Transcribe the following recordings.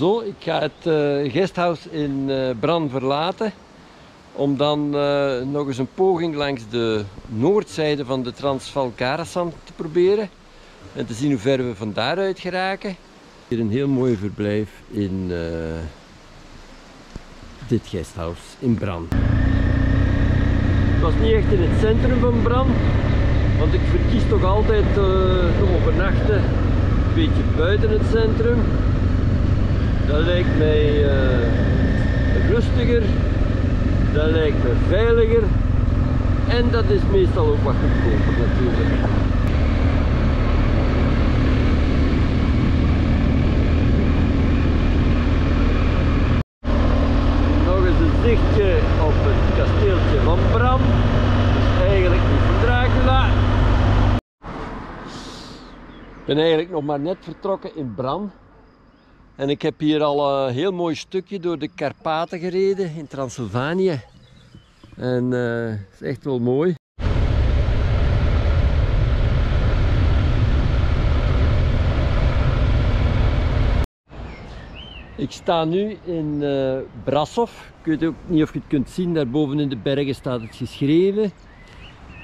Zo, ik ga het uh, guesthouse in uh, Bran verlaten. Om dan uh, nog eens een poging langs de noordzijde van de Transval Karasan te proberen. En te zien hoe ver we van daaruit geraken. Hier een heel mooi verblijf in dit guesthouse in Bran. Het was niet echt in het centrum van Bran. Want ik verkies toch altijd om overnachten een beetje buiten het centrum. Dat lijkt mij uh, rustiger, dat lijkt me veiliger en dat is meestal ook wat goedkoper natuurlijk. Nog eens een zichtje op het kasteeltje van Bram. Eigenlijk niet van. Ik ben eigenlijk nog maar net vertrokken in Bram. En ik heb hier al een heel mooi stukje door de Karpaten gereden in Transylvanië. En uh, het is echt wel mooi. Ik sta nu in uh, Brasov. Ik weet ook niet of je het kunt zien, daarboven in de bergen staat het geschreven.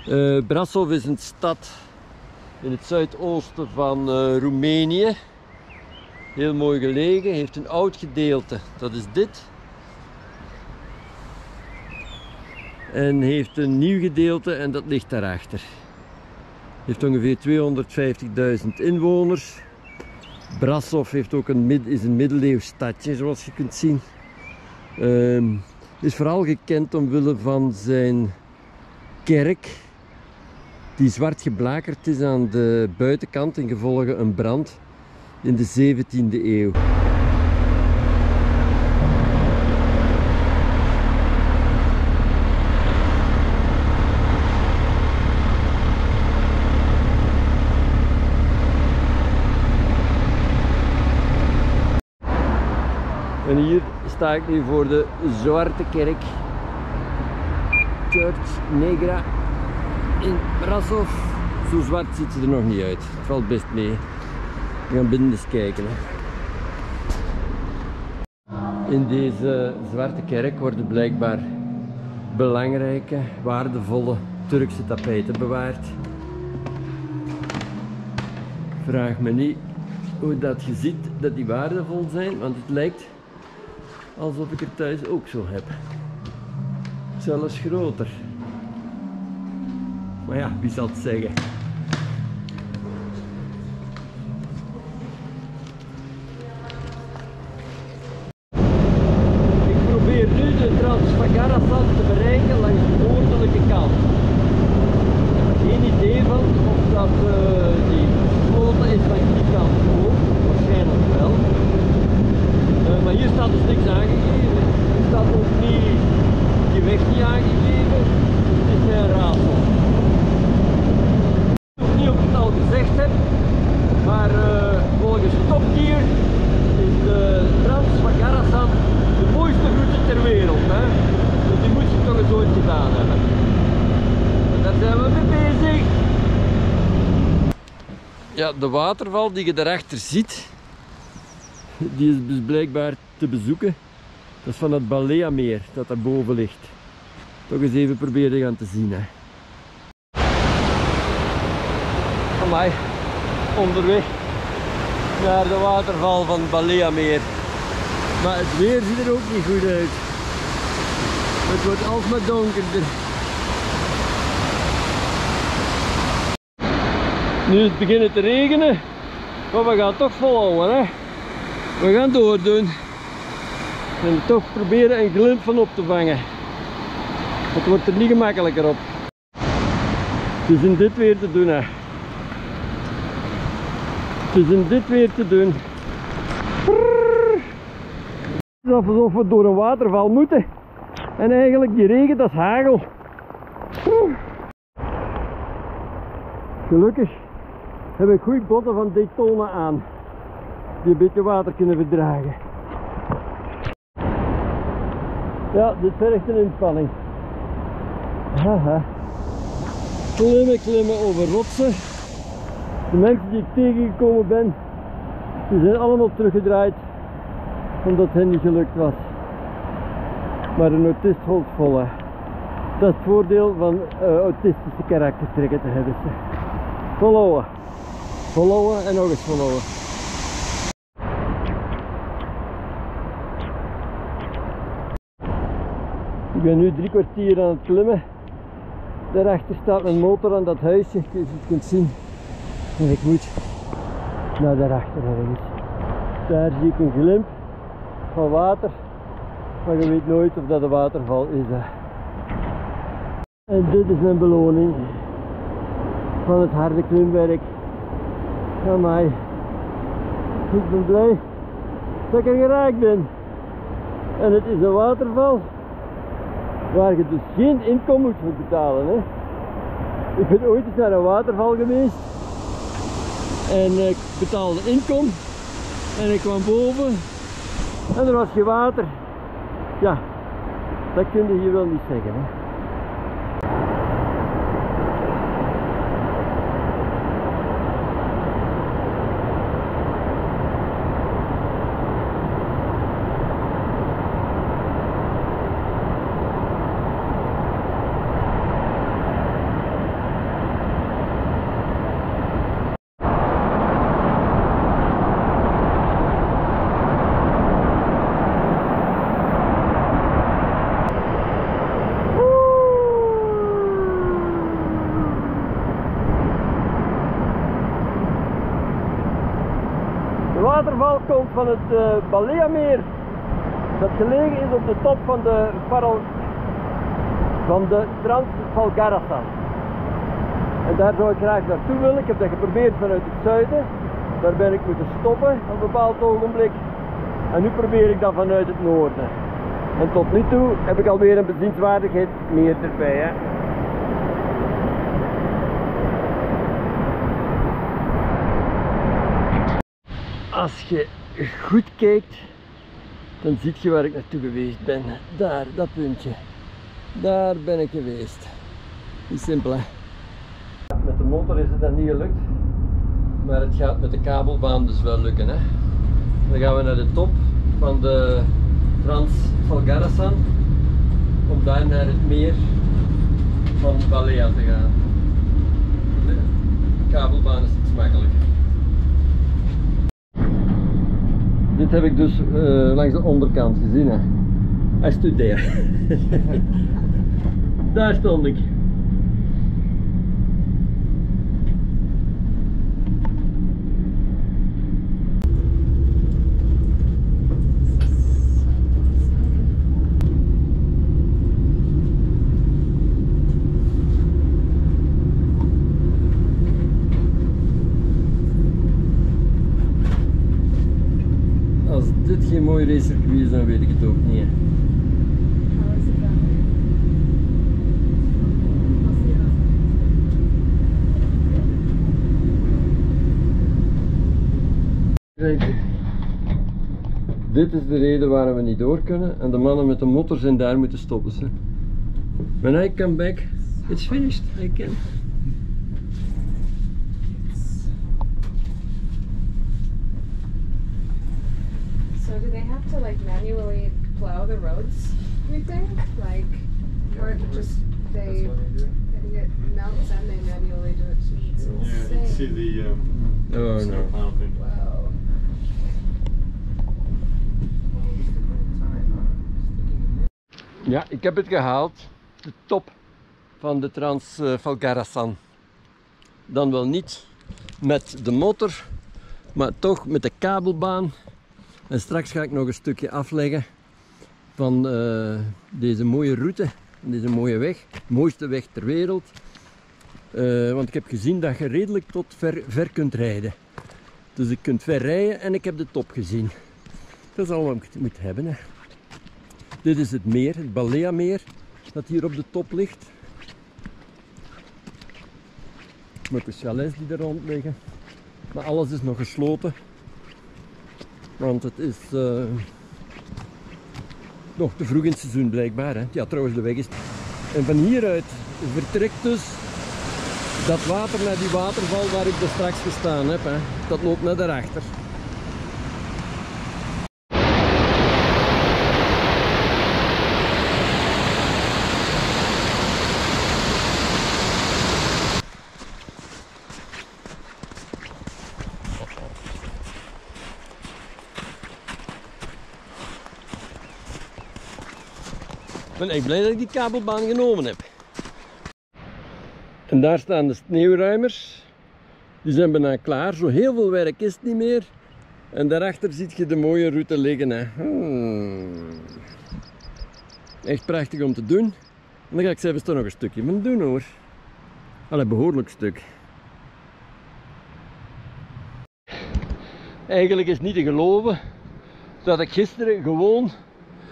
Uh, Brasov is een stad in het zuidoosten van Roemenië. Heel mooi gelegen, heeft een oud gedeelte, dat is dit. En heeft een nieuw gedeelte en dat ligt daarachter. Heeft ongeveer 250.000 inwoners. Brasov heeft ook een, is een middeleeuws stadje, zoals je kunt zien. Um, is vooral gekend omwille van zijn kerk, die zwart geblakerd is aan de buitenkant in gevolge een brand in de 17e eeuw. En hier sta ik nu voor de Zwarte Kerk. Church Negra in Brasov. Zo zwart ziet ze er nog niet uit. Het valt best mee. We gaan binnen eens kijken. Hè. In deze zwarte kerk worden blijkbaar belangrijke, waardevolle Turkse tapijten bewaard. Vraag me niet hoe dat je ziet dat die waardevol zijn, want het lijkt alsof ik het thuis ook zo heb. Zelfs groter. Maar ja, wie zal het zeggen? Ja, de waterval die je daarachter ziet, die is dus blijkbaar te bezoeken. Dat is van het Balea-meer dat daarboven ligt. Toch eens even proberen gaan te zien. Hè. Amai, onderweg naar de waterval van het Balea-meer. Maar het weer ziet er ook niet goed uit. Het wordt alsmaar donkerder. Nu is het beginnen te regenen, maar we gaan toch volhouden. Hè? We gaan doordoen. En toch proberen een glimp van op te vangen. Het wordt er niet gemakkelijker op. Het is in dit weer te doen. Hè. Het is in dit weer te doen. Het is alsof we door een waterval moeten. En eigenlijk die regen, dat is hagel. Gelukkig heb ik goede botten van Daytona aan. Die een beetje water kunnen verdragen. Ja, dit vergt een inspanning. Haha. Klimmen, klimmen over rotsen. De mensen die ik tegengekomen ben, die zijn allemaal teruggedraaid omdat het niet gelukt was. Maar een autist holdt vol. Dat is het voordeel van uh, autistische karaktertrekken te hebben. Volhouden. Volhouden en nog eens volhouden. Ik ben nu drie kwartier aan het klimmen. Daarachter staat mijn motor aan dat huisje, zoals je kunt zien. En ik moet naar daarachter ergens. Daar zie ik een glimp van water. Maar je weet nooit of dat een waterval is. Hè. En dit is mijn beloning van het harde klimwerk. Ik ben blij dat ik er geraakt ben. En het is een waterval waar je dus geen inkomen moet voor betalen. Hè. Ik ben ooit eens naar een waterval geweest en ik betaalde inkom en ik kwam boven en er was geen water. Ja, dat kun je hier wel niet zeggen. Hè. waterval komt van het uh, Balea-meer. Dat gelegen is op de top van de, paral, van de Transvalgarasan. En daar zou ik graag naartoe willen. Ik heb dat geprobeerd vanuit het zuiden. Daar ben ik moeten stoppen op een bepaald ogenblik. En nu probeer ik dat vanuit het noorden. En tot nu toe heb ik alweer een bezienswaardigheid meer erbij. Hè. als je goed kijkt, dan zie je waar ik naartoe geweest ben. Daar, dat puntje. Daar ben ik geweest. Is simpel hè. Met de motor is het dan niet gelukt. Maar het gaat met de kabelbaan dus wel lukken hè. Dan gaan we naar de top van de Trans Valgarasan. Om daar naar het meer van Balea te gaan. De kabelbaan is iets makkelijker. Dit heb ik dus uh, langs de onderkant gezien. Hè. Hij daar. daar stond ik. Racecircuit is, dan weet ik het ook niet. Dit is de reden waarom we niet door kunnen en de mannen met de motor zijn daar moeten stoppen. Ze. When I come back, it's finished. I can. To like manually plow the roads, you think? Like, or just they, I think it melts and they manually do it. It's insane. Yeah, you see the um, oh, no. plow thing. Wow. Ja, ik heb het gehaald. De top van de Transvalgarasan. Dan wel niet met de motor, maar toch met de kabelbaan en straks ga ik nog een stukje afleggen van uh, deze mooie route, deze mooie weg, de mooiste weg ter wereld. Uh, want ik heb gezien dat je redelijk tot ver, ver kunt rijden. Dus ik kunt ver rijden en ik heb de top gezien. Dat is allemaal wat ik moet hebben. Hè. Dit is het meer, het Balea meer, dat hier op de top ligt. Met de chalets die er rond liggen. Maar alles is nog gesloten. Want het is uh, nog te vroeg in het seizoen blijkbaar. Hè. Ja, trouwens, de weg is. En van hieruit vertrekt dus dat water naar die waterval waar ik er straks gestaan heb. Hè. Dat loopt naar daarachter. Ben blij dat ik die kabelbaan genomen heb. En daar staan de sneeuwruimers. Die zijn bijna klaar. Zo heel veel werk is het niet meer. En daarachter zie je de mooie route liggen. Hè. Hmm. Echt prachtig om te doen. En dan ga ik zelfs toch nog een stukje van doen hoor. Al een behoorlijk stuk. Eigenlijk is niet te geloven dat ik gisteren gewoon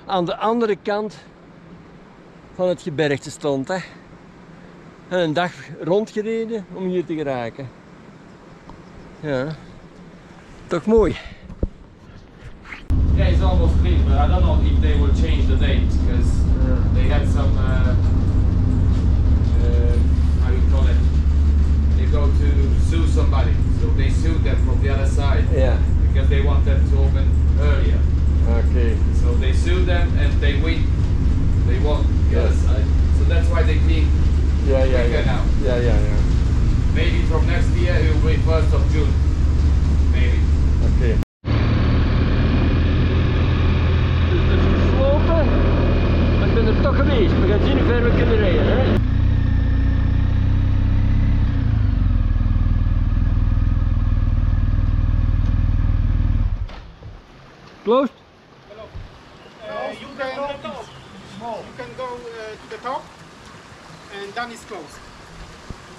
aan de andere kant van het gebergte stond. Hè. En een dag rondgereden om hier te geraken. Ja, toch mooi. Yeah, it's almost clean, but I don't know if they will change the date because they had some. Uh, uh, how you call it? They go to sue somebody, so they sue them from the other side Ja, because they want them to open earlier. oké. So they sue them and they win. They won. Yes. I, so that's why they clean. yeah, yeah, quicker ja. now. Ja, ja, ja. Maybe from next year it will be first of June. Maybe. Okay. Dus het is gesloten, maar ik ben er toch geweest. We gaan zien hoe ver we kunnen rijden. Hè? Closed?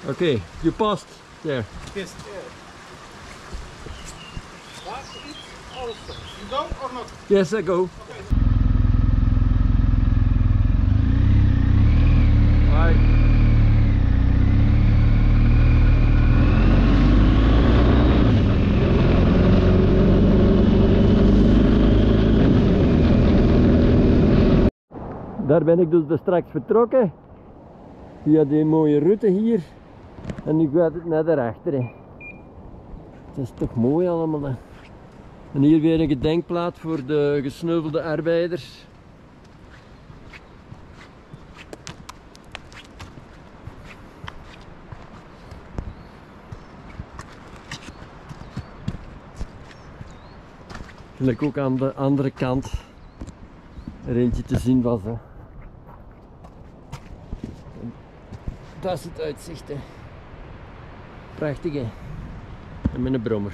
Okay, you passed there. Yes. You go or not? Yes, I go. Bye. Daar ben ik dus straks vertrokken. Via die mooie route hier. En nu gaat het naar daarachter. hè. Het is toch mooi allemaal. Hè. En hier weer een gedenkplaat voor de gesneuvelde arbeiders. Gelijk ook aan de andere kant er eentje te zien was. Hè. Dat is het uitzicht. Hè. Prachtig hè. En met een brommer.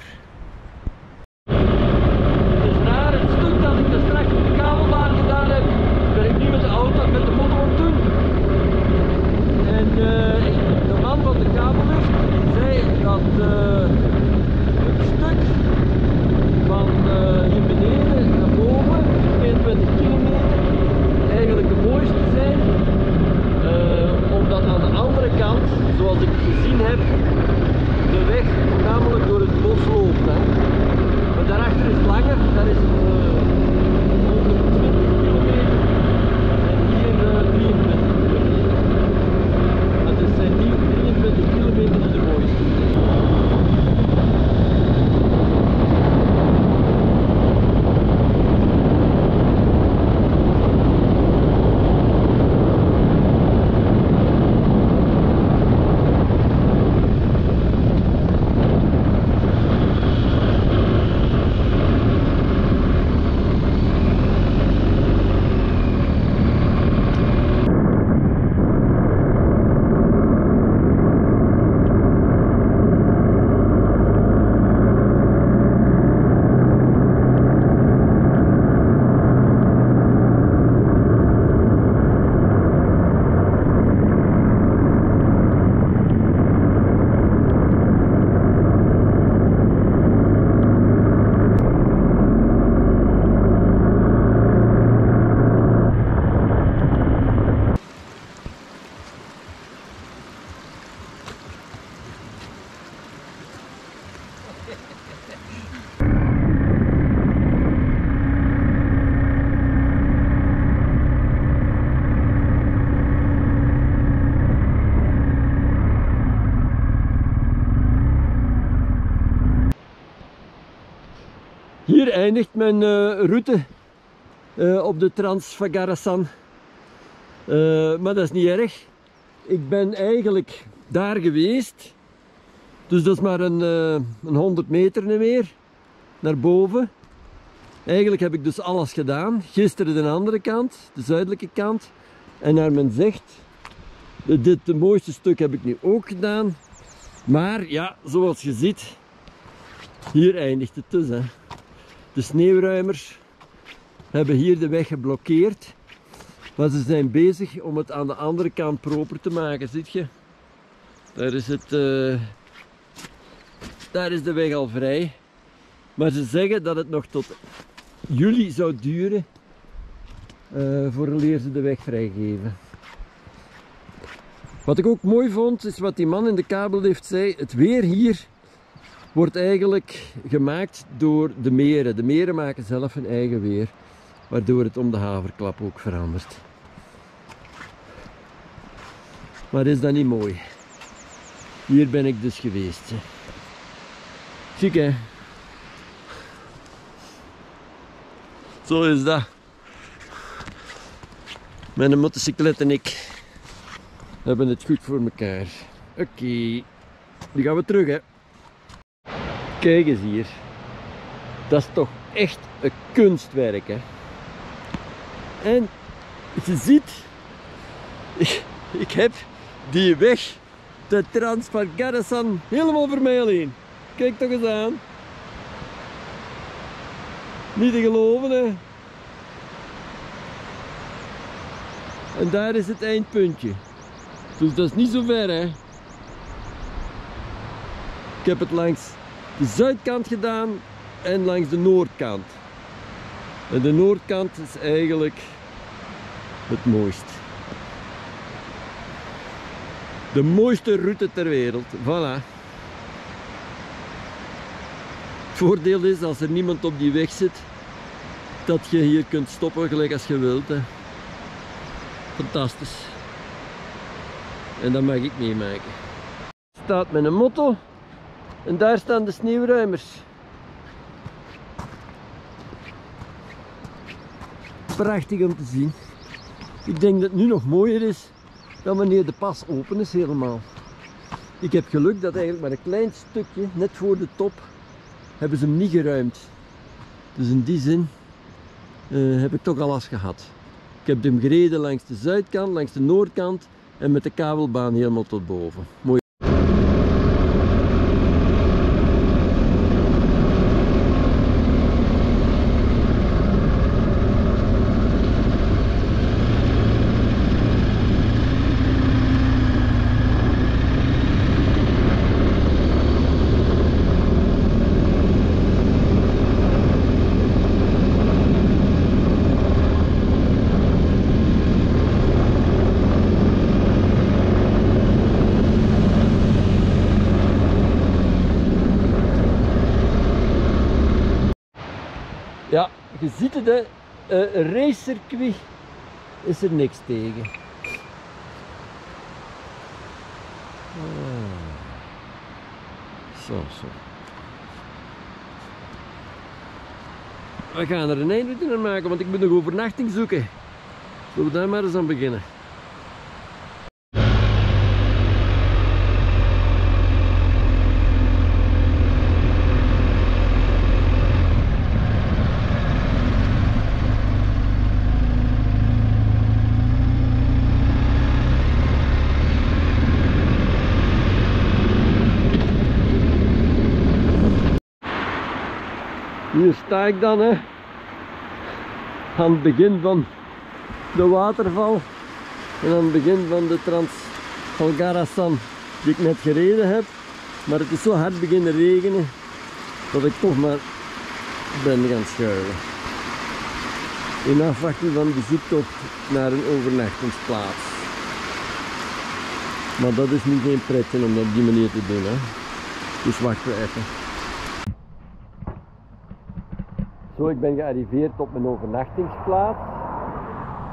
Eindigt mijn eh, route eh, op de Transfagarasan. Eh, maar dat is niet erg. Ik ben eigenlijk daar geweest. Dus dat is maar een, een 100 meter meer. Naar boven. Eigenlijk heb ik dus alles gedaan. Gisteren de andere kant, de zuidelijke kant. En naar men zegt, dit het mooiste stuk heb ik nu ook gedaan. Maar ja, zoals je ziet, hier eindigt het dus. Hè. De sneeuwruimers hebben hier de weg geblokkeerd. Maar ze zijn bezig om het aan de andere kant proper te maken, ziet je? Daar is, het, eh, daar is de weg al vrij. Maar ze zeggen dat het nog tot juli zou duren uh, vooraleer ze de weg vrijgeven. Wat ik ook mooi vond, is wat die man in de kabellift zei. Het weer hier wordt eigenlijk gemaakt door de meren. De meren maken zelf hun eigen weer, waardoor het om de haverklap ook verandert. Maar is dat niet mooi? Hier ben ik dus geweest. Ziek hè? Zo is dat. Mijn motocyclet en ik hebben het goed voor elkaar. Oké, die gaan we terug hè. Kijk eens hier. Dat is toch echt een kunstwerk hè. En je ziet, ik, ik heb die weg, de trans van Gardasan, helemaal voor mij alleen. Kijk toch eens aan. Niet te geloven hè. En daar is het eindpuntje. Dus dat is niet zo ver hè. Ik heb het langs de zuidkant gedaan en langs de noordkant. En de noordkant is eigenlijk het mooist. De mooiste route ter wereld. Voilà. Het voordeel is als er niemand op die weg zit, dat je hier kunt stoppen gelijk als je wilt. Hè. Fantastisch. En dat mag ik meemaken. Staat met een motto en daar staan de sneeuwruimers. Prachtig om te zien. Ik denk dat het nu nog mooier is dan wanneer de pas open is helemaal. Ik heb geluk dat eigenlijk maar een klein stukje, net voor de top, hebben ze hem niet geruimd. Dus in die zin uh, heb ik toch al last gehad. Ik heb hem gereden langs de zuidkant, langs de noordkant en met de kabelbaan helemaal tot boven. Mooi. Je ziet het, een racecircuit is er niks tegen. Ah. Zo, zo. We gaan er een einde aan maken, want ik moet nog overnachting zoeken. Zullen we daar maar eens aan beginnen? Hier sta ik dan hè, aan het begin van de waterval en aan het begin van de Trans Garasan die ik net gereden heb. Maar het is zo hard beginnen regenen dat ik toch maar ben gaan schuilen. In afwachting van de zoektocht naar een overnachtingsplaats. Maar dat is nu geen pretje om dat op die manier te doen. Hè. Dus wachten we even. Zo, ik ben gearriveerd op mijn overnachtingsplaats.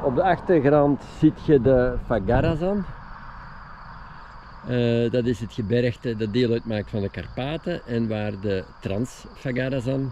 Op de achtergrond ziet je de Fagarazan. Uh, dat is het gebergte dat deel uitmaakt van de Karpaten en waar de Trans-Fagarazan